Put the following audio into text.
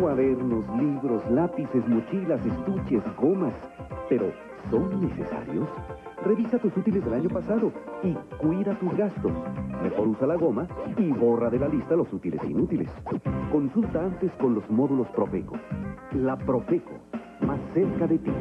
Cuadernos, libros, lápices, mochilas, estuches, gomas. Pero, ¿son necesarios? Revisa tus útiles del año pasado y cuida tus gastos. Mejor usa la goma y borra de la lista los útiles e inútiles. Consulta antes con los módulos Profeco. La Profeco, más cerca de ti.